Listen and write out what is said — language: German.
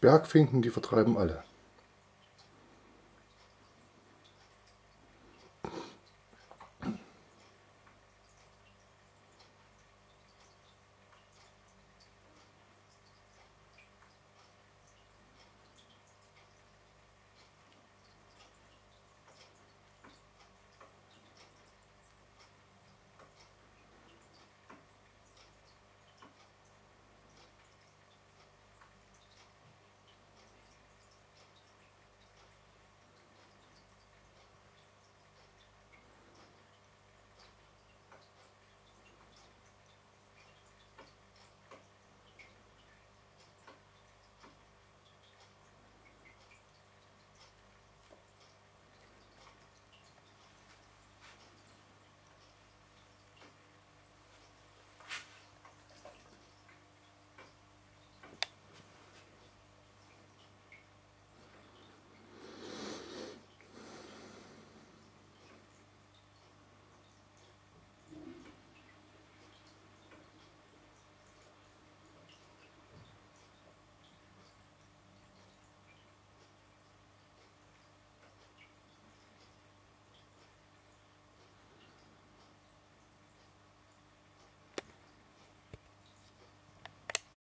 Bergfinken, die vertreiben alle.